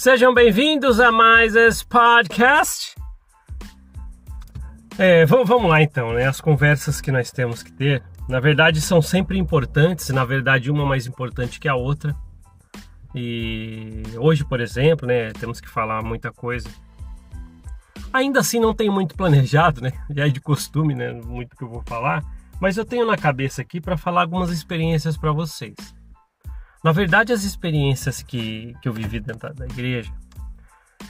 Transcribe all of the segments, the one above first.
Sejam bem-vindos a mais esse podcast. É, vamos lá então, né? As conversas que nós temos que ter, na verdade, são sempre importantes, na verdade, uma mais importante que a outra. E hoje, por exemplo, né, temos que falar muita coisa. Ainda assim, não tenho muito planejado, né? Já é de costume, né? Muito que eu vou falar, mas eu tenho na cabeça aqui para falar algumas experiências para vocês. Na verdade, as experiências que, que eu vivi dentro da igreja,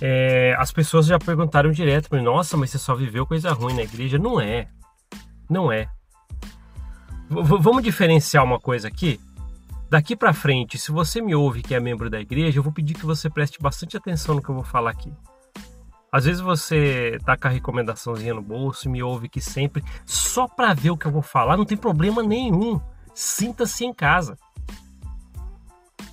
é, as pessoas já perguntaram direto para mim: Nossa, mas você só viveu coisa ruim na igreja? Não é. Não é. V vamos diferenciar uma coisa aqui? Daqui para frente, se você me ouve que é membro da igreja, eu vou pedir que você preste bastante atenção no que eu vou falar aqui. Às vezes você tá com a recomendaçãozinha no bolso e me ouve que sempre só para ver o que eu vou falar, não tem problema nenhum. Sinta-se em casa.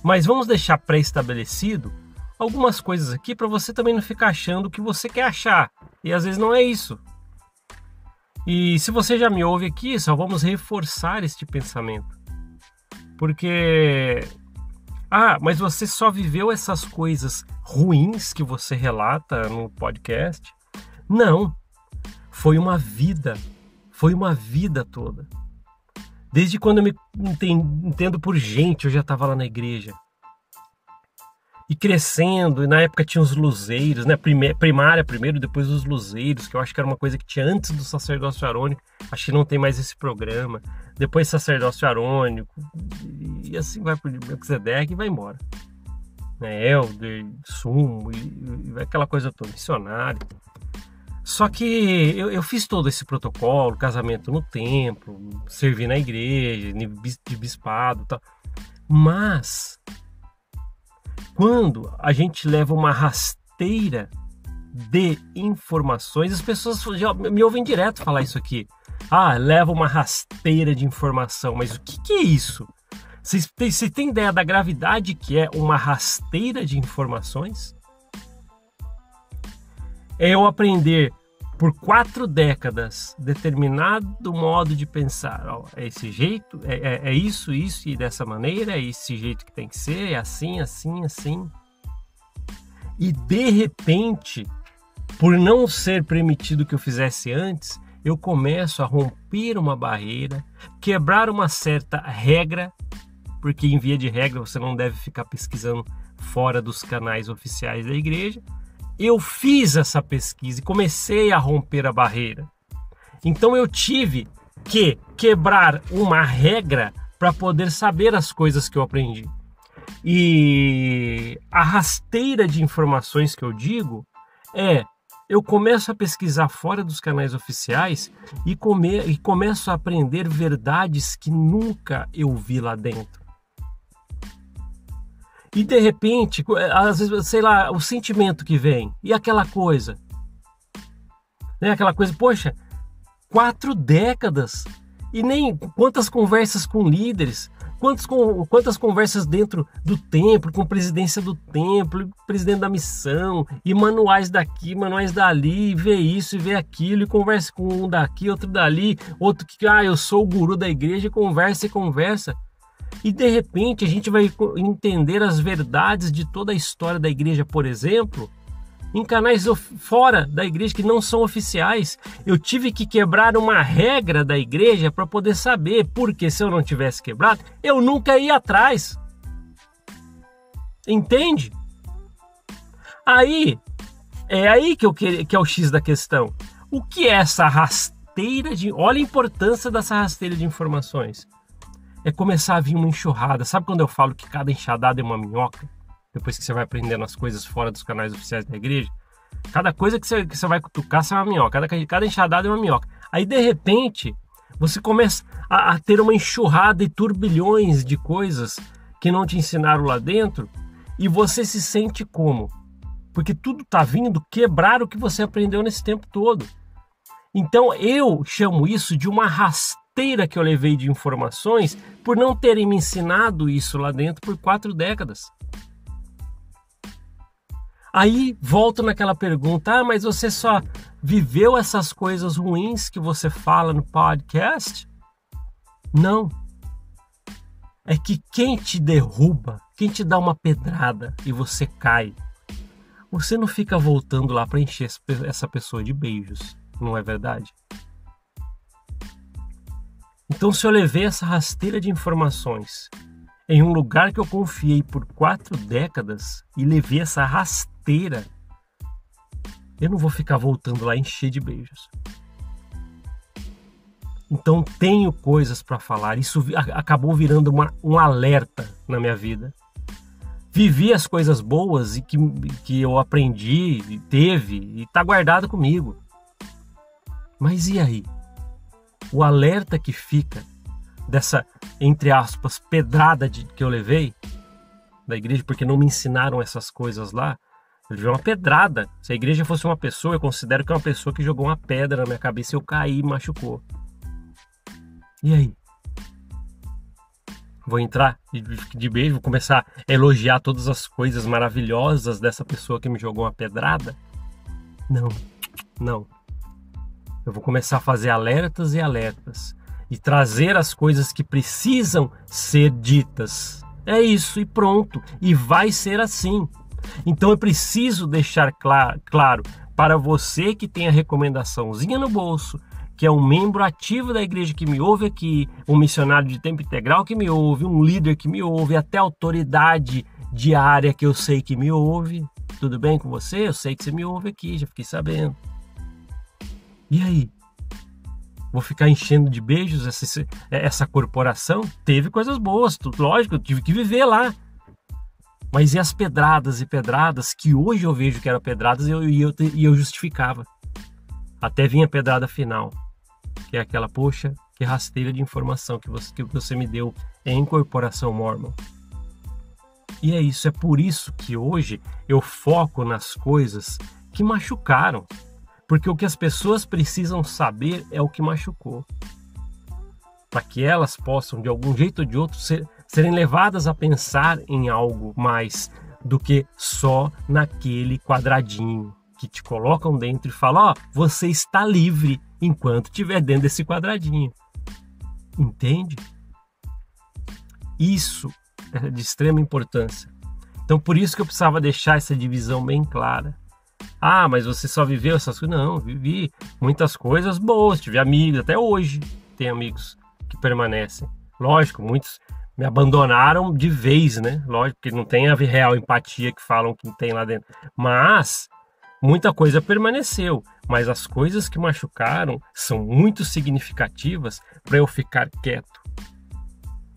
Mas vamos deixar pré-estabelecido algumas coisas aqui para você também não ficar achando o que você quer achar. E às vezes não é isso. E se você já me ouve aqui, só vamos reforçar este pensamento. Porque ah, mas você só viveu essas coisas ruins que você relata no podcast? Não. Foi uma vida. Foi uma vida toda. Desde quando eu me entendo por gente, eu já estava lá na igreja. E crescendo, e na época tinha os luzeiros, né? Primária primeiro, depois os luzeiros, que eu acho que era uma coisa que tinha antes do sacerdócio arônico. Acho que não tem mais esse programa. Depois sacerdócio arônico, e assim vai por Melquisedeque e vai embora. Né? Elder, sumo, e, e aquela coisa toda, missionário. Só que eu, eu, fiz todo esse protocolo, casamento no templo, servi na igreja, de bispado e tal. Mas, quando a gente leva uma rasteira de informações, as pessoas me ouvem direto falar isso aqui. Ah, leva uma rasteira de informação, mas o que, que é isso? Você tem ideia da gravidade que é uma rasteira de informações? É eu aprender por quatro décadas determinado modo de pensar. Ó, é esse jeito, é, é, é, isso, isso e dessa maneira, é esse jeito que tem que ser, é assim, assim, assim. E de repente, por não ser permitido que eu fizesse antes, eu começo a romper uma barreira, quebrar uma certa regra, porque em via de regra você não deve ficar pesquisando fora dos canais oficiais da igreja eu fiz essa pesquisa e comecei a romper a barreira. Então eu tive que quebrar uma regra para poder saber as coisas que eu aprendi. E a rasteira de informações que eu digo é eu começo a pesquisar fora dos canais oficiais e, come, e começo a aprender verdades que nunca eu vi lá dentro. E de repente, às vezes, sei lá, o sentimento que vem e aquela coisa. Né? Aquela coisa, poxa, quatro décadas e nem quantas conversas com líderes, quantas, quantas conversas dentro do templo, com presidência do templo, presidente da missão, e manuais daqui, manuais dali, e vê isso e vê aquilo, e conversa com um daqui, outro dali, outro que, ah, eu sou o guru da igreja, e conversa e conversa. E de repente a gente vai entender as verdades de toda a história da igreja, por exemplo, em canais fora da igreja que não são oficiais. Eu tive que quebrar uma regra da igreja para poder saber, porque se eu não tivesse quebrado, eu nunca ia atrás. Entende? Aí é aí que, eu que, que é o X da questão. O que é essa rasteira de. Olha a importância dessa rasteira de informações é começar a vir uma enxurrada. Sabe quando eu falo que cada enxadada é uma minhoca? Depois que você vai aprendendo as coisas fora dos canais oficiais da igreja, cada coisa que você, que você vai cutucar é uma minhoca, cada, cada enxadada é uma minhoca. Aí de repente você começa a, a ter uma enxurrada e turbilhões de coisas que não te ensinaram lá dentro e você se sente como? Porque tudo está vindo quebrar o que você aprendeu nesse tempo todo. Então eu chamo isso de uma rasteira rasteira que eu levei de informações por não terem me ensinado isso lá dentro por quatro décadas. Aí volto naquela pergunta: ah, mas você só viveu essas coisas ruins que você fala no podcast? Não. É que quem te derruba, quem te dá uma pedrada e você cai, você não fica voltando lá para encher essa pessoa de beijos, não é verdade? Então, se eu levei essa rasteira de informações em um lugar que eu confiei por quatro décadas e levei essa rasteira, eu não vou ficar voltando lá encher de beijos. Então tenho coisas para falar. Isso acabou virando uma, um alerta na minha vida. Vivi as coisas boas e que, que eu aprendi, e teve e está guardado comigo. Mas e aí? O alerta que fica dessa, entre aspas, pedrada de, que eu levei da igreja, porque não me ensinaram essas coisas lá. Eu levei uma pedrada. Se a igreja fosse uma pessoa, eu considero que é uma pessoa que jogou uma pedra na minha cabeça e eu caí e machucou. E aí? Vou entrar de beijo, vou começar a elogiar todas as coisas maravilhosas dessa pessoa que me jogou uma pedrada? Não, não. Eu vou começar a fazer alertas e alertas e trazer as coisas que precisam ser ditas. É isso e pronto. E vai ser assim. Então eu preciso deixar clar, claro para você que tem a recomendaçãozinha no bolso, que é um membro ativo da igreja que me ouve aqui, um missionário de tempo integral que me ouve, um líder que me ouve, até autoridade diária que eu sei que me ouve. Tudo bem com você? Eu sei que você me ouve aqui, já fiquei sabendo. E aí? Vou ficar enchendo de beijos essa, essa corporação? Teve coisas boas, lógico, tive que viver lá. Mas e as pedradas e pedradas que hoje eu vejo que eram pedradas e eu, eu, eu justificava? Até vinha a pedrada final que é aquela, poxa, que rasteira de informação que você, que você me deu em Corporação Mormon. E é isso, é por isso que hoje eu foco nas coisas que machucaram. Porque o que as pessoas precisam saber é o que machucou. Para que elas possam, de algum jeito ou de outro, ser, serem levadas a pensar em algo mais do que só naquele quadradinho que te colocam dentro e falam: Ó, oh, você está livre enquanto estiver dentro desse quadradinho. Entende? Isso é de extrema importância. Então, por isso que eu precisava deixar essa divisão bem clara. Ah, mas você só viveu essas coisas? Não, vivi muitas coisas boas, tive amigos, até hoje tem amigos que permanecem. Lógico, muitos me abandonaram de vez, né? Lógico que não tem a real empatia que falam que tem lá dentro. Mas muita coisa permaneceu, mas as coisas que machucaram são muito significativas para eu ficar quieto.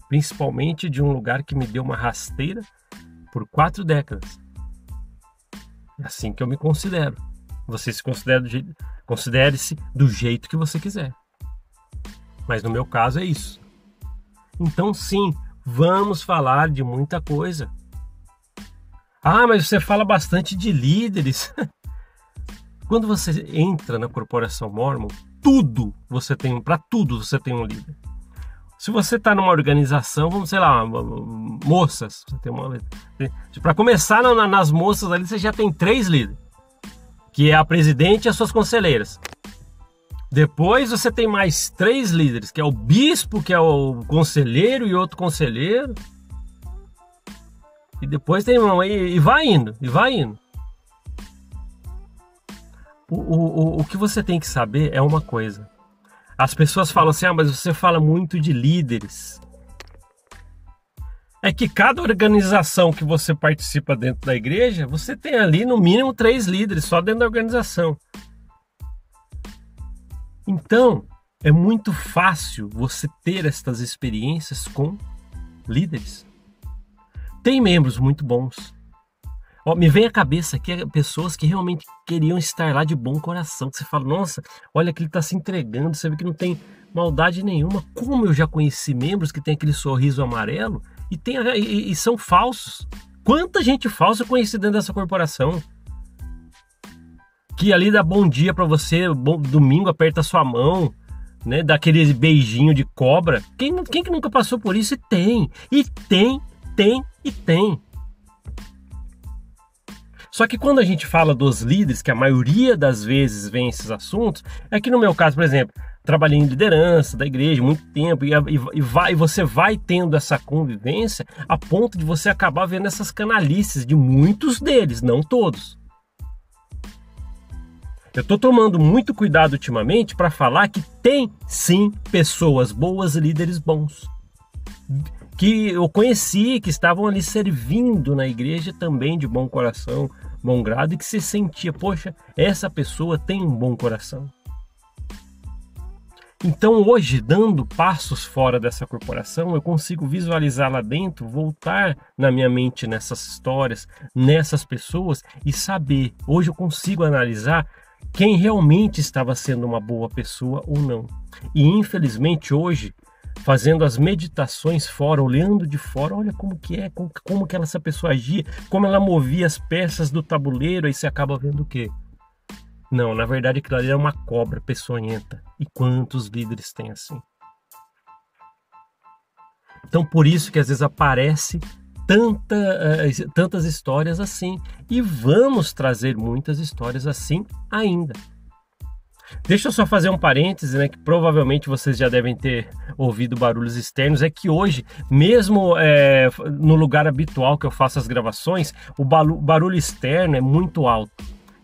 Principalmente de um lugar que me deu uma rasteira por quatro décadas. Assim que eu me considero. Você se considera do jeito, considere-se do jeito que você quiser. Mas no meu caso é isso. Então sim, vamos falar de muita coisa. Ah, mas você fala bastante de líderes. Quando você entra na corporação Mormon, tudo você tem, para tudo você tem um líder. Se você está numa organização, vamos, sei lá, moças, tem uma para começar na, nas moças ali, você já tem três líderes, que é a presidente e as suas conselheiras. Depois você tem mais três líderes, que é o bispo, que é o conselheiro e outro conselheiro. E depois tem um, e, e vai indo, e vai indo. O, o, o que você tem que saber é uma coisa. As pessoas falam assim: ah, mas você fala muito de líderes. É que cada organização que você participa dentro da igreja, você tem ali no mínimo três líderes só dentro da organização. Então, é muito fácil você ter estas experiências com líderes. Tem membros muito bons, Ó, me vem à cabeça aqui pessoas que realmente queriam estar lá de bom coração. Você fala, nossa, olha que ele está se entregando, você vê que não tem maldade nenhuma. Como eu já conheci membros que tem aquele sorriso amarelo e, tem, e, e são falsos. Quanta gente falsa eu conheci dentro dessa corporação? Que ali dá bom dia para você, bom, domingo aperta sua mão, né? Dá aquele beijinho de cobra. Quem, quem que nunca passou por isso? E tem, e tem, tem e tem. Só que quando a gente fala dos líderes, que a maioria das vezes vem esses assuntos, é que no meu caso, por exemplo, trabalhei em liderança da igreja muito tempo e, e, e, vai, e você vai tendo essa convivência a ponto de você acabar vendo essas canalices de muitos deles, não todos. Eu estou tomando muito cuidado ultimamente para falar que tem sim pessoas boas, líderes bons. Que eu conheci, que estavam ali servindo na igreja também de bom coração, bom grado, e que se sentia, poxa, essa pessoa tem um bom coração. Então, hoje, dando passos fora dessa corporação, eu consigo visualizar lá dentro, voltar na minha mente nessas histórias, nessas pessoas e saber. Hoje eu consigo analisar quem realmente estava sendo uma boa pessoa ou não. E infelizmente hoje, fazendo as meditações fora, olhando de fora, olha como que é, como, como que essa pessoa agia, como ela movia as peças do tabuleiro, aí você acaba vendo o quê? Não, na verdade aquilo ali é uma cobra peçonhenta. E quantos líderes tem assim? Então por isso que às vezes aparece tanta, uh, tantas histórias assim. E vamos trazer muitas histórias assim ainda. Deixa eu só fazer um parêntese, né? Que provavelmente vocês já devem ter ouvido barulhos externos. É que hoje, mesmo é, no lugar habitual que eu faço as gravações, o barulho externo é muito alto.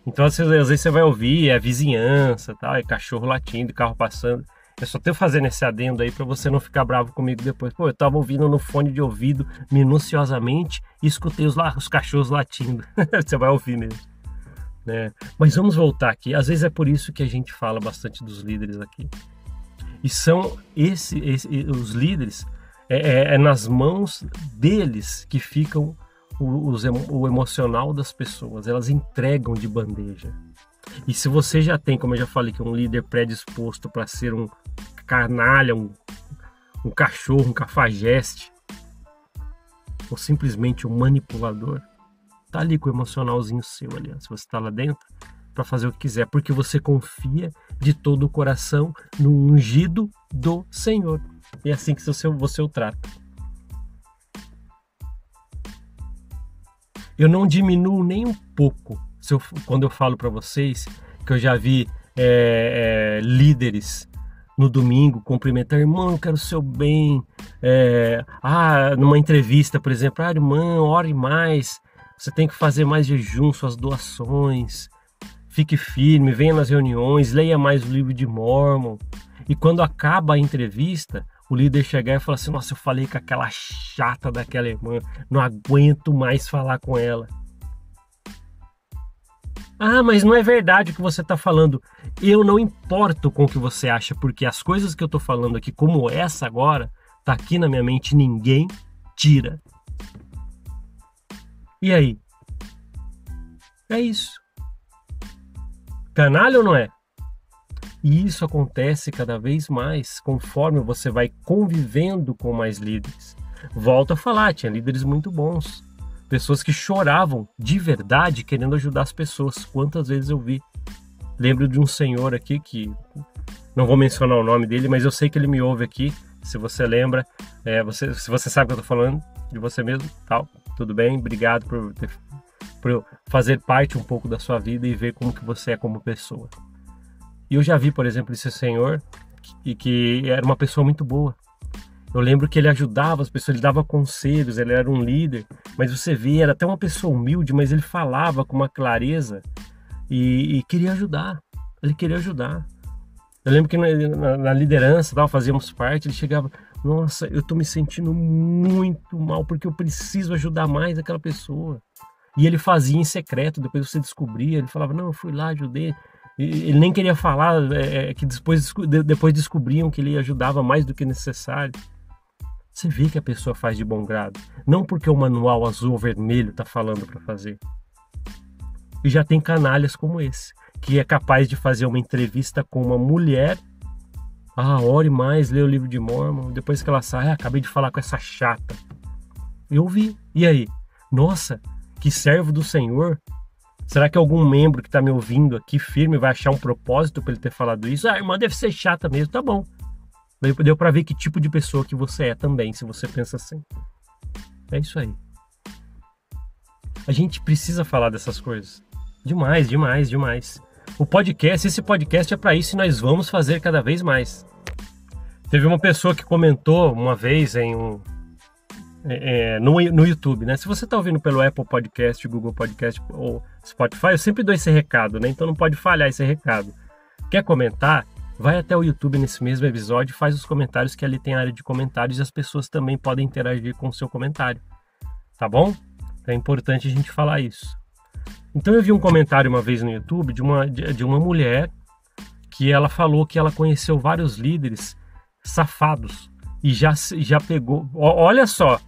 Então, às vezes, você vai ouvir, é vizinhança, tal, é cachorro latindo, carro passando. Eu só tô fazendo esse adendo aí para você não ficar bravo comigo depois. Pô, eu tava ouvindo no fone de ouvido minuciosamente e escutei os, os cachorros latindo. você vai ouvir mesmo. Né? Mas vamos voltar aqui. Às vezes é por isso que a gente fala bastante dos líderes aqui. E são esse, esse os líderes, é, é, é, nas mãos deles que ficam o, os, o emocional das pessoas. Elas entregam de bandeja. E se você já tem, como eu já falei, que é um líder predisposto para ser um canalha, um, um cachorro, um cafajeste, ou simplesmente um manipulador, tá ali com o emocionalzinho seu ali. Se você está lá dentro, para fazer o que quiser, porque você confia de todo o coração no ungido do Senhor. E é assim que você, você o trata. Eu não diminuo nem um pouco eu, quando eu falo para vocês que eu já vi é, é, líderes no domingo cumprimentar, irmão, eu quero o seu bem. É, ah, numa entrevista, por exemplo, ah, irmão, ore mais, você tem que fazer mais jejum, suas doações, fique firme, venha nas reuniões, leia mais o livro de Mormon. E quando acaba a entrevista, o líder chegar e falar assim: Nossa, eu falei com aquela chata daquela irmã, não aguento mais falar com ela. Ah, mas não é verdade o que você está falando. Eu não importo com o que você acha, porque as coisas que eu estou falando aqui, como essa agora, tá aqui na minha mente, ninguém tira. E aí? É isso. Canalha ou não é? E isso acontece cada vez mais conforme você vai convivendo com mais líderes. Volto a falar, tinha líderes muito bons Pessoas que choravam de verdade querendo ajudar as pessoas. Quantas vezes eu vi. Lembro de um senhor aqui que não vou mencionar o nome dele, mas eu sei que ele me ouve aqui. Se você lembra, é, você, se você sabe que eu tô falando de você mesmo, tal, tudo bem. Obrigado por, ter, por fazer parte um pouco da sua vida e ver como que você é como pessoa. E eu já vi, por exemplo, esse senhor que, que era uma pessoa muito boa. Eu lembro que ele ajudava as pessoas, ele dava conselhos, ele era um líder, mas você vê, era até uma pessoa humilde, mas ele falava com uma clareza e, e queria ajudar. Ele queria ajudar. Eu lembro que na, na, liderança, tal, fazíamos parte, ele chegava, nossa, eu tô me sentindo muito mal porque eu preciso ajudar mais aquela pessoa. E ele fazia em secreto, depois você descobria, ele falava, não, eu fui lá, ajudei. Ele nem queria falar, é, é que depois, depois descobriam que ele ajudava mais do que necessário. Você vê que a pessoa faz de bom grado, não porque o manual azul ou vermelho está falando para fazer. E já tem canalhas como esse, que é capaz de fazer uma entrevista com uma mulher. Ah, ore mais, lê o livro de Mormon. Depois que ela sai, ah, acabei de falar com essa chata. Eu vi. E aí? Nossa, que servo do Senhor. Será que algum membro que está me ouvindo aqui firme vai achar um propósito para ele ter falado isso? Ah, irmã deve ser chata mesmo. Tá bom. Deu para ver que tipo de pessoa que você é também, se você pensa assim. É isso aí. A gente precisa falar dessas coisas. Demais, demais, demais. O podcast, esse podcast é para isso e nós vamos fazer cada vez mais. Teve uma pessoa que comentou uma vez em um, é, no, no YouTube, né? Se você está ouvindo pelo Apple Podcast, Google Podcast ou Spotify, eu sempre dou esse recado, né? Então não pode falhar esse recado. Quer comentar? Vai até o YouTube nesse mesmo episódio faz os comentários que ali tem área de comentários e as pessoas também podem interagir com o seu comentário. Tá bom? Então é importante a gente falar isso. Então eu vi um comentário uma vez no YouTube de uma, de, uma mulher que ela falou que ela conheceu vários líderes safados e já, já pegou. Olha só,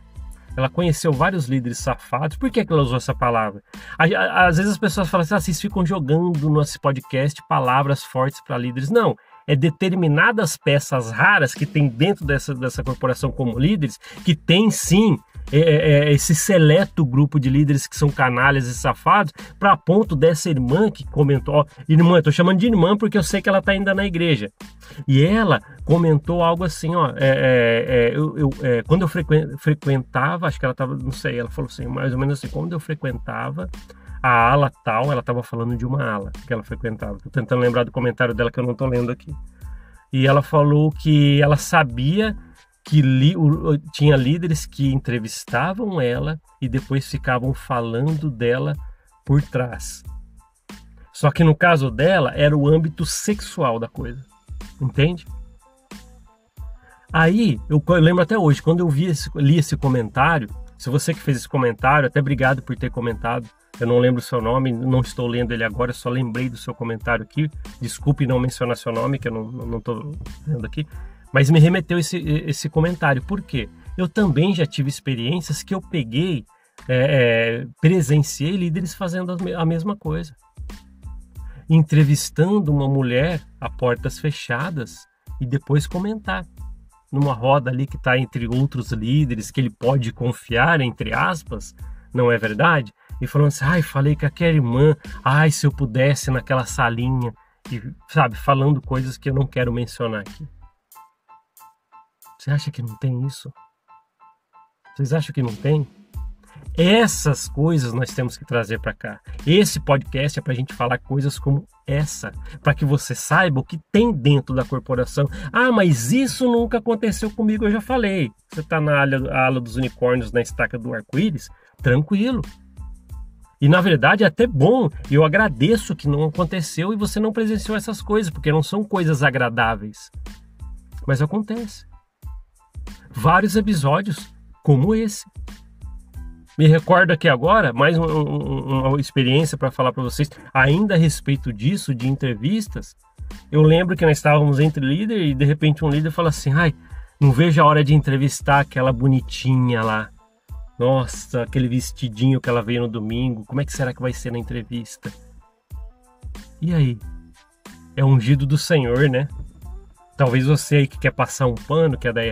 ela conheceu vários líderes safados. Por que, que ela usou essa palavra? Às vezes as pessoas falam assim: ah, vocês ficam jogando no nosso podcast palavras fortes para líderes. Não, é determinadas peças raras que tem dentro dessa, dessa corporação como líderes que tem sim é, é, é, esse seleto grupo de líderes que são canalhas e safados, para ponto dessa irmã que comentou, ó, irmã, tô chamando de irmã porque eu sei que ela tá ainda na igreja. E ela comentou algo assim, ó, é, é, é eu, eu quando eu frequentava, acho que ela tava, não sei, ela falou assim, mais ou menos assim, quando eu frequentava a ala tal, ela estava falando de uma ala que ela frequentava. Tô tentando lembrar do comentário dela que eu não tô lendo aqui. E ela falou que ela sabia que li, tinha líderes que entrevistavam ela e depois ficavam falando dela por trás. Só que no caso dela era o âmbito sexual da coisa, entende? Aí eu, eu lembro até hoje, quando eu vi esse, li esse comentário, se você que fez esse comentário, até obrigado por ter comentado. Eu não lembro o seu nome, não estou lendo ele agora, só lembrei do seu comentário aqui. Desculpe não mencionar seu nome, que eu não estou vendo aqui. Mas me remeteu esse, esse comentário. Por quê? Eu também já tive experiências que eu peguei, é, é, presenciei líderes fazendo a mesma coisa. Entrevistando uma mulher a portas fechadas e depois comentar. Numa roda ali que está entre outros líderes, que ele pode confiar, entre aspas, não é verdade? E falando assim, ai, falei com aquela irmã, ai, se eu pudesse naquela salinha, e sabe, falando coisas que eu não quero mencionar aqui. Você acha que não tem isso? Vocês acham que não tem? Essas coisas nós temos que trazer para cá. Esse podcast é para a gente falar coisas como essa, para que você saiba o que tem dentro da corporação. Ah, mas isso nunca aconteceu comigo, eu já falei. Você está na ala, ala dos unicórnios, na estaca do arco-íris, tranquilo. E na verdade é até bom, eu agradeço que não aconteceu e você não presenciou essas coisas, porque não são coisas agradáveis. Mas acontece vários episódios como esse. Me recordo aqui agora, mais um, um, uma experiência para falar para vocês, ainda a respeito disso, de entrevistas. Eu lembro que nós estávamos entre líder e de repente um líder fala assim: ai, não vejo a hora de entrevistar aquela bonitinha lá. Nossa, aquele vestidinho que ela veio no domingo, como é que será que vai ser na entrevista? E aí? É ungido do Senhor, né? Talvez você aí que quer passar um pano, que é da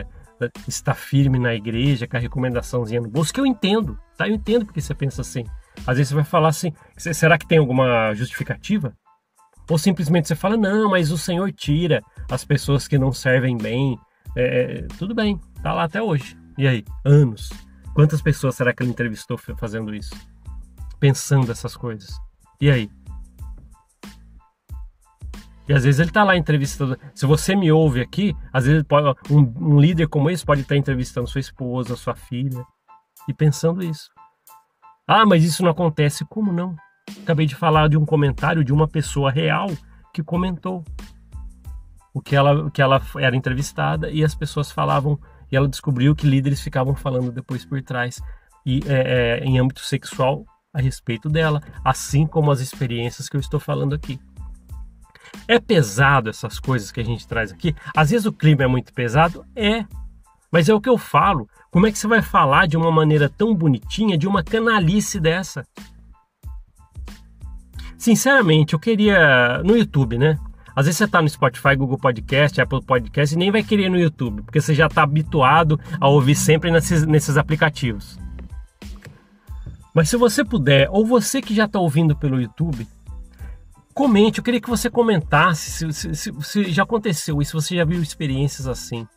está firme na igreja, com a recomendaçãozinha no bolso, que eu entendo, tá? Eu entendo porque você pensa assim. Às vezes você vai falar assim, será que tem alguma justificativa? Ou simplesmente você fala, não, mas o Senhor tira as pessoas que não servem bem. É, é, tudo bem, tá lá até hoje. E aí? Anos. Quantas pessoas será que ele entrevistou fazendo isso? Pensando essas coisas. E aí? E às vezes ele está lá entrevistando. Se você me ouve aqui, às vezes pode, um, um, líder como esse pode estar entrevistando sua esposa, sua filha, e pensando isso. Ah, mas isso não acontece. Como não? Acabei de falar de um comentário de uma pessoa real que comentou o que ela, que ela era entrevistada e as pessoas falavam e ela descobriu que líderes ficavam falando depois por trás e é, é, em âmbito sexual a respeito dela, assim como as experiências que eu estou falando aqui. É pesado essas coisas que a gente traz aqui. Às vezes o clima é muito pesado, é. Mas é o que eu falo. Como é que você vai falar de uma maneira tão bonitinha de uma canalice dessa? Sinceramente, eu queria no YouTube, né? Às vezes você está no Spotify, Google Podcast, Apple Podcast e nem vai querer no YouTube, porque você já está habituado a ouvir sempre nesses, nesses aplicativos. Mas se você puder, ou você que já está ouvindo pelo YouTube, Comente, eu queria que você comentasse se, se, se, se já aconteceu isso, se você já viu experiências assim.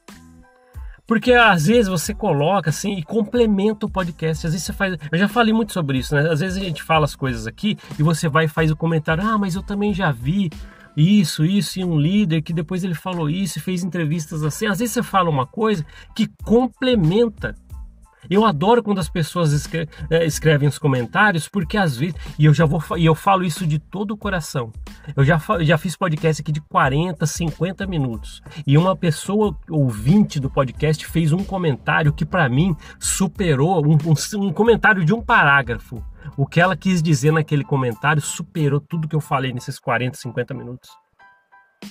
Porque às vezes você coloca assim e complementa o podcast. Às vezes você faz. Eu já falei muito sobre isso, né? Às vezes a gente fala as coisas aqui e você vai e faz o comentário. Ah, mas eu também já vi isso, isso, e um líder que depois ele falou isso e fez entrevistas assim. Às vezes você fala uma coisa que complementa. Eu adoro quando as pessoas escrevem, é, escrevem os comentários, porque às vezes, e eu já vou e eu falo isso de todo o coração. Eu já, já fiz podcast aqui de 40, 50 minutos. E uma pessoa ouvinte do podcast fez um comentário que para mim superou um, um, um comentário de um parágrafo. O que ela quis dizer naquele comentário superou tudo que eu falei nesses 40, 50 minutos.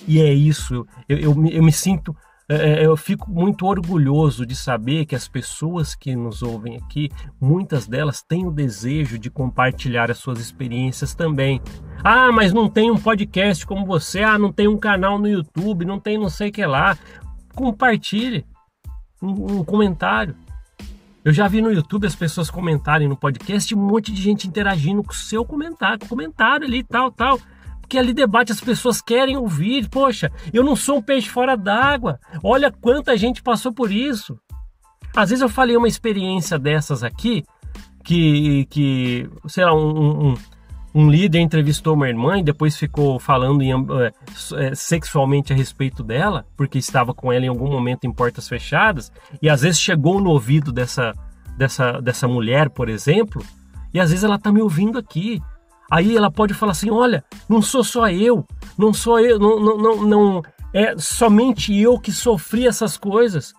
E é isso, eu, eu, eu me sinto é, é, eu fico muito orgulhoso de saber que as pessoas que nos ouvem aqui, muitas delas têm o desejo de compartilhar as suas experiências também. Ah, mas não tem um podcast como você, ah, não tem um canal no YouTube, não tem não sei o que lá. Compartilhe um, um comentário. Eu já vi no YouTube as pessoas comentarem no podcast, um monte de gente interagindo com o seu comentário, comentário ali, tal, tal que ali debate as pessoas querem ouvir. Poxa, eu não sou um peixe fora d'água. Olha quanta gente passou por isso. Às vezes eu falei uma experiência dessas aqui, que, que sei lá, um, um, um líder entrevistou uma irmã e depois ficou falando em, é, sexualmente a respeito dela, porque estava com ela em algum momento em portas fechadas, e às vezes chegou no ouvido dessa, dessa, dessa mulher, por exemplo, e às vezes ela está me ouvindo aqui. Aí ela pode falar assim: olha, não sou só eu, não sou eu, não, não, não, não é somente eu que sofri essas coisas.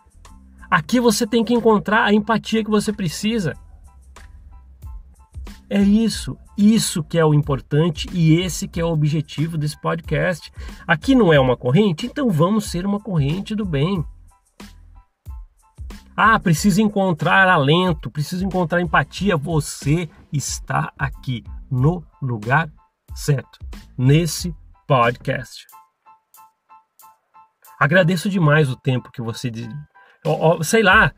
Aqui você tem que encontrar a empatia que você precisa. É isso, isso que é o importante e esse que é o objetivo desse podcast. Aqui não é uma corrente, então vamos ser uma corrente do bem. Ah, preciso encontrar alento, preciso encontrar empatia. Você está aqui no lugar certo, nesse podcast. Agradeço demais o tempo que você sei lá,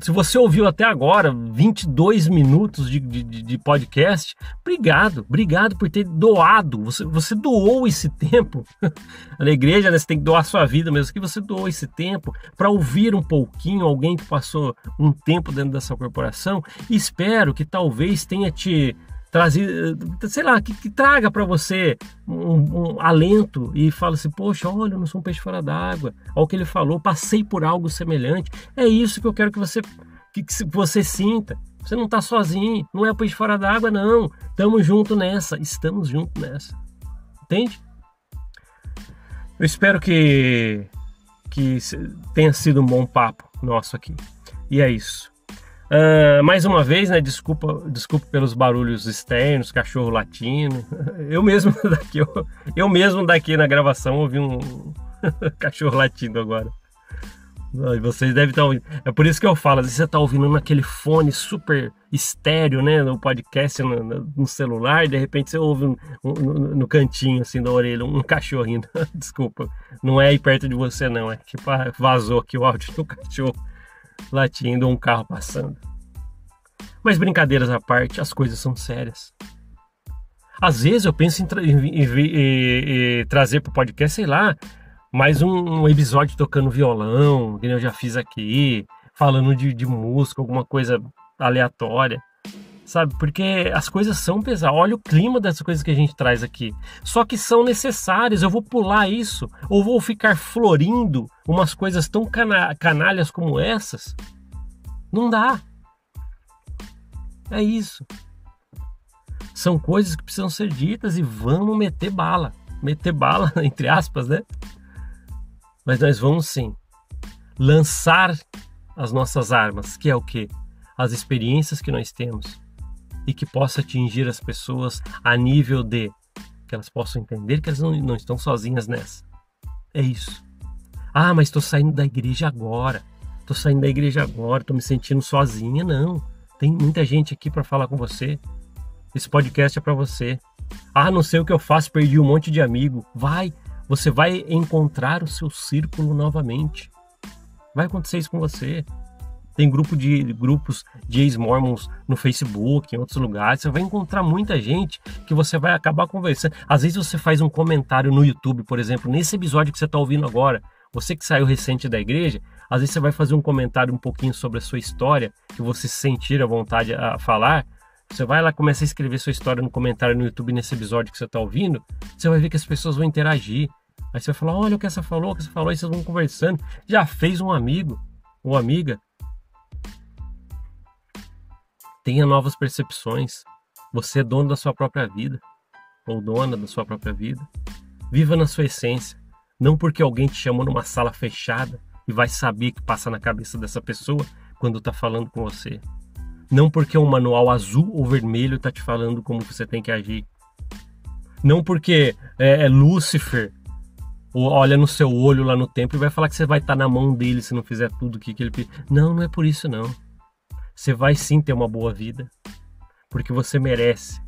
se você ouviu até agora 22 minutos de, de, de, podcast, obrigado, obrigado por ter doado. Você, você doou esse tempo. Na igreja né, você tem que doar sua vida mesmo, que você doou esse tempo para ouvir um pouquinho alguém que passou um tempo dentro dessa corporação. Espero que talvez tenha te trazer, sei lá, que, que traga para você um, um, alento e fala assim, poxa, olha, eu não sou um peixe fora d'água. Olha o que ele falou, passei por algo semelhante. É isso que eu quero que você, que, que você sinta. Você não está sozinho, não é peixe fora d'água, não. Estamos junto nessa, estamos junto nessa. Entende? Eu espero que, que tenha sido um bom papo nosso aqui. E é isso. Uh, mais uma vez, né? Desculpa, desculpa pelos barulhos externos, cachorro latindo. Eu mesmo daqui, eu, eu mesmo daqui na gravação ouvi um cachorro latindo agora. E vocês devem estar ouvindo. É por isso que eu falo, às vezes você está ouvindo naquele fone super estéreo, né? No podcast, no, no celular, e de repente você ouve um, um, no, no, cantinho assim da orelha um cachorrinho. Desculpa, não é aí perto de você, não. É que vazou aqui o áudio do cachorro latindo ou um carro passando. Mas brincadeiras à parte, as coisas são sérias. Às vezes eu penso em, tra em, em, em trazer para o podcast, sei lá, mais um, um, episódio tocando violão, que eu já fiz aqui, falando de, de música, alguma coisa aleatória sabe? Porque as coisas são pesadas. Olha o clima dessas coisas que a gente traz aqui. Só que são necessárias. Eu vou pular isso ou vou ficar florindo umas coisas tão cana canalhas como essas? Não dá. É isso. São coisas que precisam ser ditas e vamos meter bala. Meter bala, entre aspas, né? Mas nós vamos sim lançar as nossas armas, que é o que? As experiências que nós temos, e que possa atingir as pessoas a nível de que elas possam entender que elas não, não estão sozinhas nessa. É isso. Ah, mas estou saindo da igreja agora. Estou saindo da igreja agora, estou me sentindo sozinha. Não. Tem muita gente aqui para falar com você. Esse podcast é para você. Ah, não sei o que eu faço, perdi um monte de amigo. Vai, você vai encontrar o seu círculo novamente. Vai acontecer isso com você tem grupo de grupos de ex-mormons no Facebook, em outros lugares. Você vai encontrar muita gente que você vai acabar conversando. Às vezes você faz um comentário no YouTube, por exemplo, nesse episódio que você está ouvindo agora. Você que saiu recente da igreja, às vezes você vai fazer um comentário um pouquinho sobre a sua história, que você se sentir à vontade a falar. Você vai lá, começa a escrever sua história no comentário no YouTube nesse episódio que você está ouvindo. Você vai ver que as pessoas vão interagir. Aí você vai falar: olha o que essa falou, o que você falou, e vocês vão conversando. Já fez um amigo ou amiga Tenha novas percepções. Você é dono da sua própria vida, ou dona da sua própria vida. Viva na sua essência. Não porque alguém te chamou numa sala fechada e vai saber o que passa na cabeça dessa pessoa quando está falando com você. Não porque um manual azul ou vermelho está te falando como você tem que agir. Não porque é, é Lúcifer olha no seu olho lá no templo e vai falar que você vai estar tá na mão dele se não fizer tudo que, que ele pediu. Não, não é por isso não. Você vai sim ter uma boa vida, porque você merece.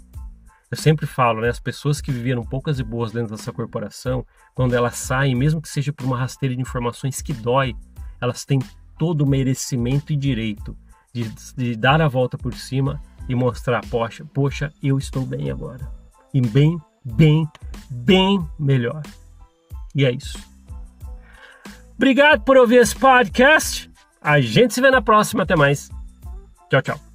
Eu sempre falo, né, as pessoas que viveram poucas e boas dentro dessa corporação, quando elas saem, mesmo que seja por uma rasteira de informações que dói, elas têm todo o merecimento e direito de, de dar a volta por cima e mostrar, poxa, poxa, eu estou bem agora. E bem, bem, bem melhor. E é isso. Obrigado por ouvir esse podcast. A gente se vê na próxima. Até mais. チゃオチャオ。